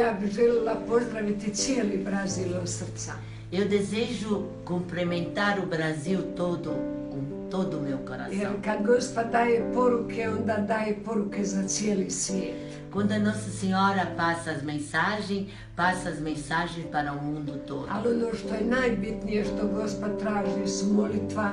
ja bih željela pozdraviti cijeli Brazil od srca. Eu desejo cumprimentar o Brasil todo com todo o meu Jer coração. kad Gospa daje poruke, onda daje poruke za cijeli svijet. Quando a Nossa Senhora passa as mensagens, passa as mensagens para o mundo todo. Ali ono što je najbitnije što Gospa traži su molitva,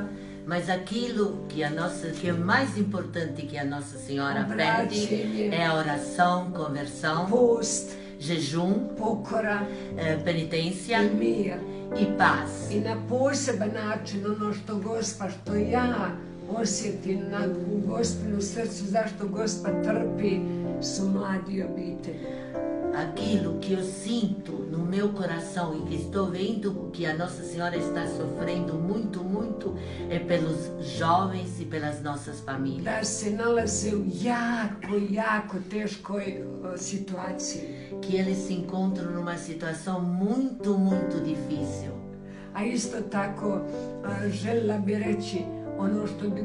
Mas aquilo que a nossa, que é mais importante que a Nossa Senhora pede é a oração, conversão, post, jejum, pokora eh, penitência mir. e paz. I na poseban način ono što Gospa, što ja osjetim na, u Gospinu srcu, zašto Gospa trpi, su mladi obitelji. Aquilo que eu sinto no meu coração e que estou vendo que a Nossa Senhora está sofrendo muito é pelos jovens e pelas nossas famílias. Da se nalaze u jako, jako teškoj o, situaciji. Que eles se encontram numa situação muito, muito difícil. A isto tako a, željela bi reći ono što bi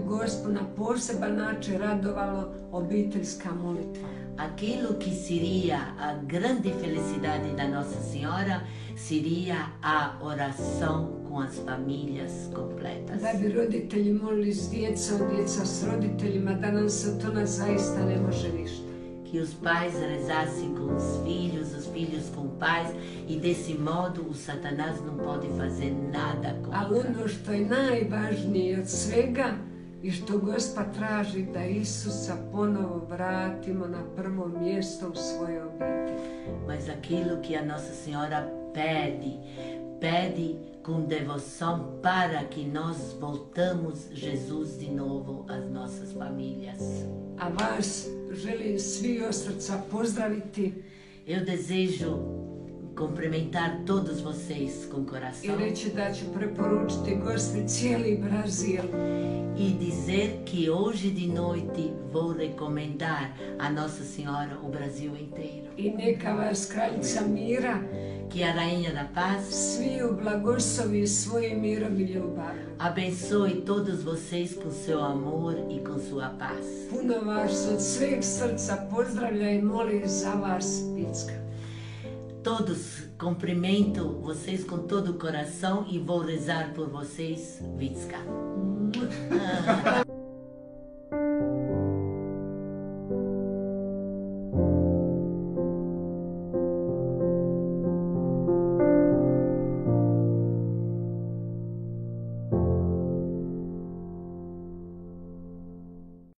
na poseban način radovalo obiteljska molitva. Aquilo que seria a grande felicidade da Nossa Senhora seria a oração com as famílias completas. Da bi roditelji molili s djecom, djeca s roditeljima, se to nas zaista ne može ništa. Que os pais rezassem com os filhos, os filhos com pais, e desse modo o Satanás não pode fazer nada contra. ono što je najvažnije od svega i što Gospa traži da Isusa ponovo vratimo na prvo mjesto u svoje obitelji. Mas aquilo que a Nossa Senhora pede, pede com devoção para que nós voltamos Jesus de novo às nossas famílias. A vas želim svi od srca pozdraviti Eu desejo cumprimentar todos vocês com coração e dizer que hoje de noite vou recomendar a Nossa Senhora o Brasil inteiro. i neka vas kraljica mira Que a Rainha da Paz svi u blagoslovi svojim mirom i ljubavlju. abençoe todos vocês com seu amor e com sua paz. Puno vas od sveg srca pozdravlja i moli za vas, Vicka. Todos cumprimento vocês com todo o coração e vou rezar por vocês, Vitska.